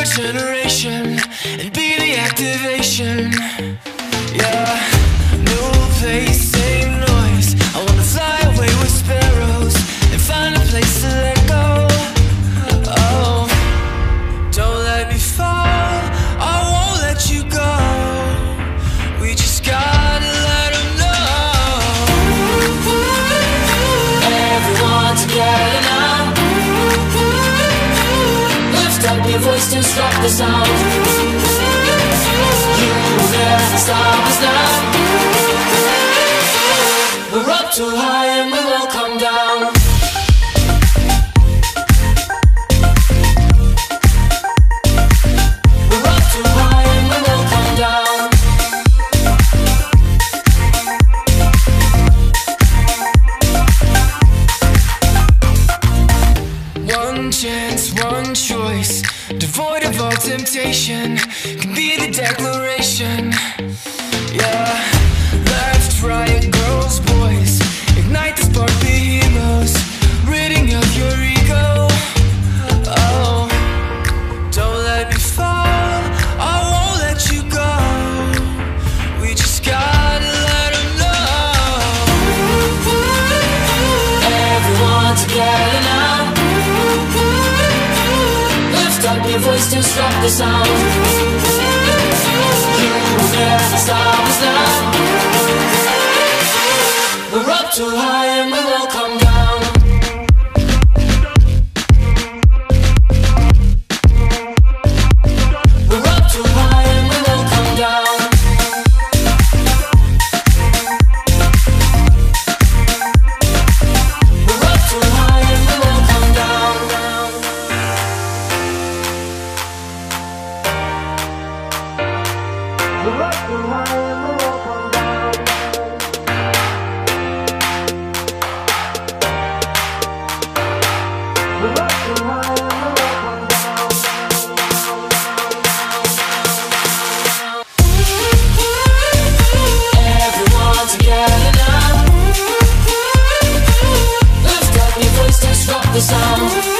next generation and be the activation. Yeah, no place. Your to stop the sound. You never stop us now. We're up too high and we won't come One chance, one choice, devoid of all temptation, can be the declaration. Yeah, voice to stop the sound. You never stop us now. We're up too high and we won't come the sound.